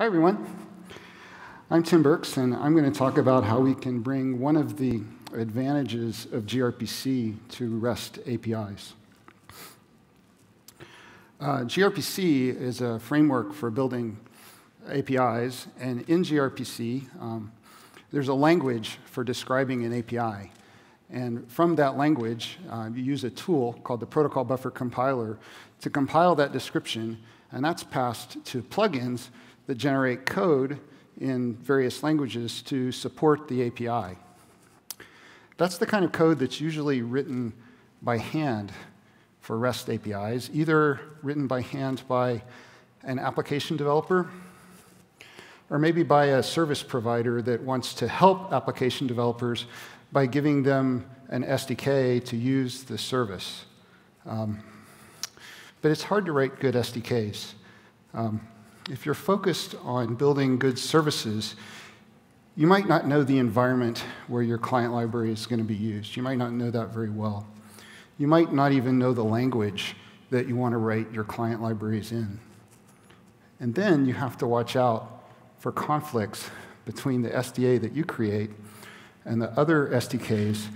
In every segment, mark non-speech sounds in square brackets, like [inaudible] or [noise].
Hi, everyone. I'm Tim Burks, and I'm going to talk about how we can bring one of the advantages of gRPC to REST APIs. Uh, gRPC is a framework for building APIs, and in gRPC, um, there's a language for describing an API. And from that language, uh, you use a tool called the Protocol Buffer Compiler to compile that description, and that's passed to plugins that generate code in various languages to support the API. That's the kind of code that's usually written by hand for REST APIs, either written by hand by an application developer or maybe by a service provider that wants to help application developers by giving them an SDK to use the service. Um, but it's hard to write good SDKs. Um, if you're focused on building good services, you might not know the environment where your client library is going to be used. You might not know that very well. You might not even know the language that you want to write your client libraries in. And then you have to watch out for conflicts between the SDK that you create and the other SDKs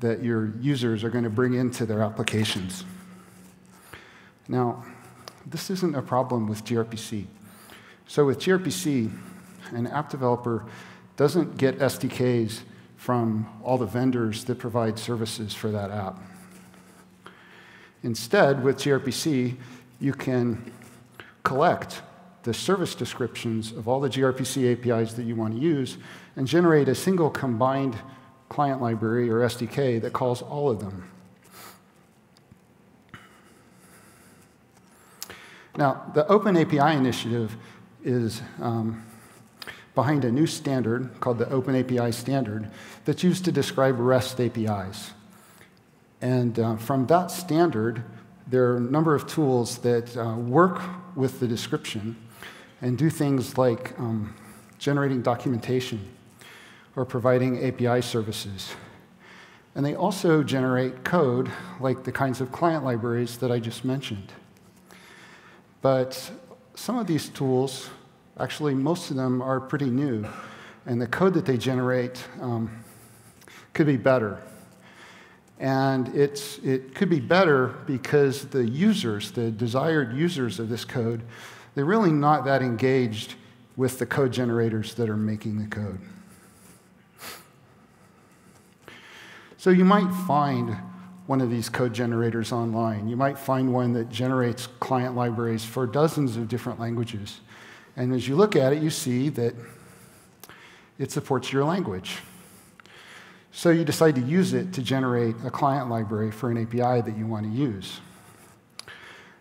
that your users are going to bring into their applications. Now, this isn't a problem with gRPC. So with gRPC, an app developer doesn't get SDKs from all the vendors that provide services for that app. Instead, with gRPC, you can collect the service descriptions of all the gRPC APIs that you want to use and generate a single combined client library or SDK that calls all of them. Now, the Open API initiative is um, behind a new standard called the Open API Standard that's used to describe REST APIs. And uh, from that standard, there are a number of tools that uh, work with the description and do things like um, generating documentation or providing API services. And they also generate code like the kinds of client libraries that I just mentioned. But some of these tools Actually, most of them are pretty new, and the code that they generate um, could be better. And it's, it could be better because the users, the desired users of this code, they're really not that engaged with the code generators that are making the code. So you might find one of these code generators online. You might find one that generates client libraries for dozens of different languages. And as you look at it, you see that it supports your language. So you decide to use it to generate a client library for an API that you want to use.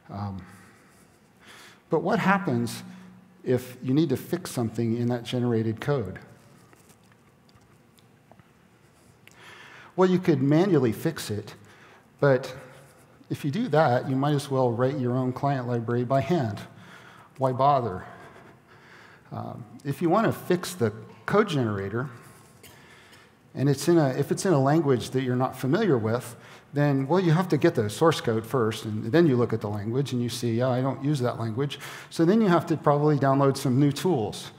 Um, but what happens if you need to fix something in that generated code? Well, you could manually fix it, but if you do that, you might as well write your own client library by hand. Why bother? Um, if you want to fix the code generator, and it's in a, if it's in a language that you're not familiar with, then, well, you have to get the source code first, and then you look at the language and you see, yeah, I don't use that language. So then you have to probably download some new tools,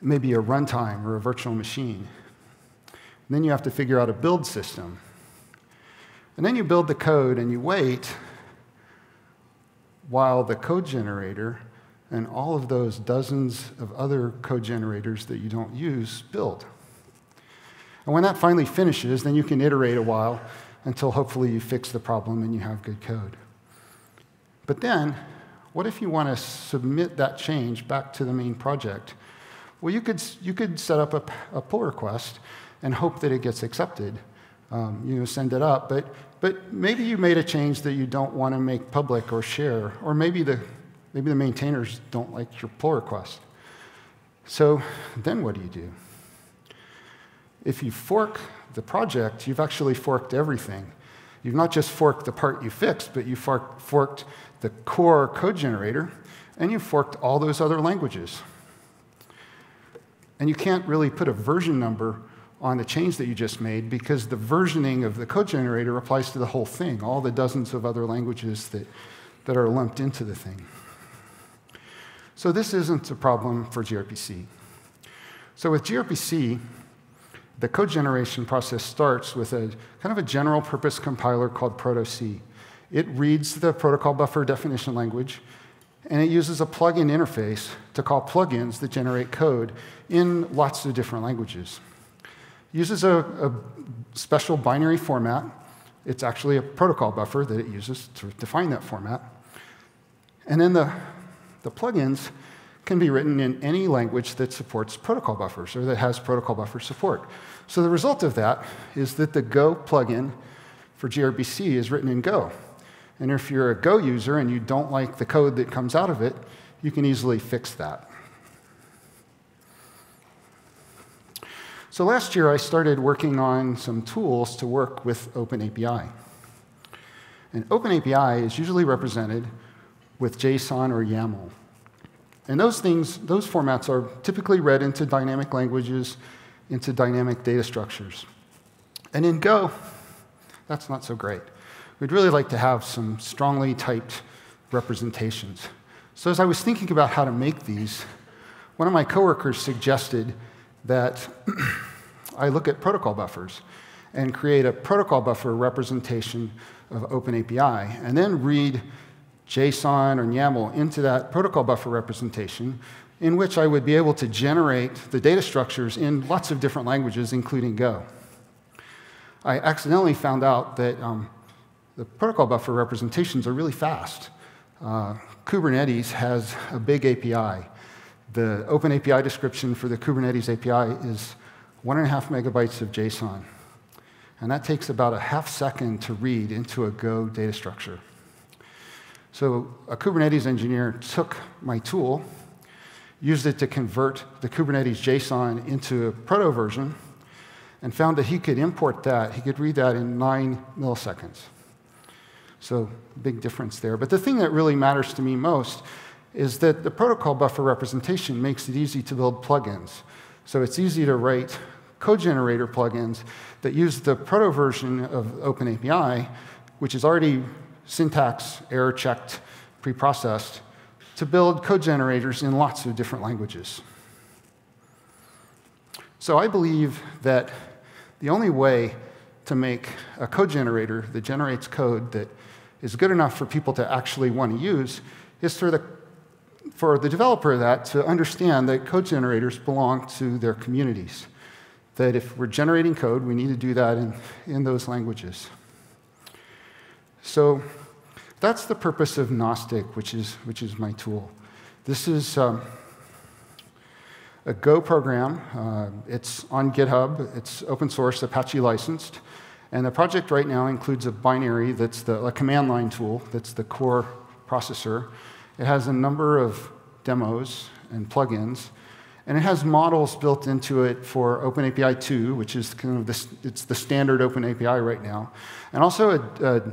maybe a runtime or a virtual machine. And then you have to figure out a build system. And then you build the code and you wait while the code generator and all of those dozens of other code generators that you don't use build. And when that finally finishes, then you can iterate a while until hopefully you fix the problem and you have good code. But then, what if you want to submit that change back to the main project? Well, you could, you could set up a, a pull request and hope that it gets accepted. Um, you know, send it up, but, but maybe you made a change that you don't want to make public or share, or maybe the Maybe the maintainers don't like your pull request. So then what do you do? If you fork the project, you've actually forked everything. You've not just forked the part you fixed, but you forked, the core code generator, and you forked all those other languages. And you can't really put a version number on the change that you just made because the versioning of the code generator applies to the whole thing, all the dozens of other languages that, that are lumped into the thing. So this isn't a problem for gRPC. So with gRPC, the code generation process starts with a kind of a general purpose compiler called protoc. It reads the protocol buffer definition language, and it uses a plugin interface to call plugins that generate code in lots of different languages. It uses a, a special binary format. It's actually a protocol buffer that it uses to define that format. And then the, the plugins can be written in any language that supports protocol buffers or that has protocol buffer support. So the result of that is that the Go plugin for gRPC is written in Go. And if you're a Go user and you don't like the code that comes out of it, you can easily fix that. So last year, I started working on some tools to work with OpenAPI. And OpenAPI is usually represented with JSON or YAML. And those things, those formats are typically read into dynamic languages, into dynamic data structures. And in Go, that's not so great. We'd really like to have some strongly typed representations. So as I was thinking about how to make these, one of my coworkers suggested that [clears throat] I look at protocol buffers and create a protocol buffer representation of OpenAPI, and then read JSON or YAML into that protocol buffer representation, in which I would be able to generate the data structures in lots of different languages, including Go. I accidentally found out that um, the protocol buffer representations are really fast. Uh, Kubernetes has a big API. The open API description for the Kubernetes API is one and a half megabytes of JSON. And that takes about a half second to read into a Go data structure. So a Kubernetes engineer took my tool, used it to convert the Kubernetes JSON into a proto version, and found that he could import that, he could read that in nine milliseconds. So, big difference there. But the thing that really matters to me most is that the protocol buffer representation makes it easy to build plugins. So, it's easy to write code generator plugins that use the proto version of OpenAPI, which is already syntax error checked, pre-processed, to build code generators in lots of different languages. So I believe that the only way to make a code generator that generates code that is good enough for people to actually want to use is for the, for the developer of that to understand that code generators belong to their communities. That if we're generating code, we need to do that in, in those languages. So that's the purpose of Gnostic, which is, which is my tool. This is um, a Go program. Uh, it's on GitHub. It's open source, Apache licensed. And the project right now includes a binary that's the, a command line tool that's the core processor. It has a number of demos and plugins. And it has models built into it for OpenAPI 2, which is kind of the, it's the standard OpenAPI right now. And also a, a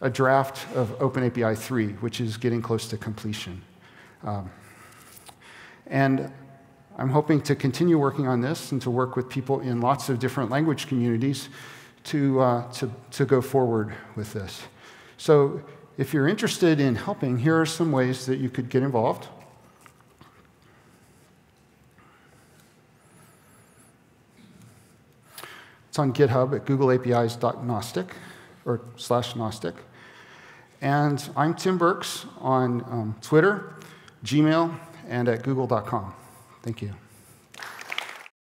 a draft of OpenAPI 3, which is getting close to completion. Um, and I'm hoping to continue working on this and to work with people in lots of different language communities to, uh, to, to go forward with this. So if you're interested in helping, here are some ways that you could get involved. It's on GitHub at googleapis.gnostic or slash Gnostic. And I'm Tim Burks on um, Twitter, Gmail, and at google.com. Thank you.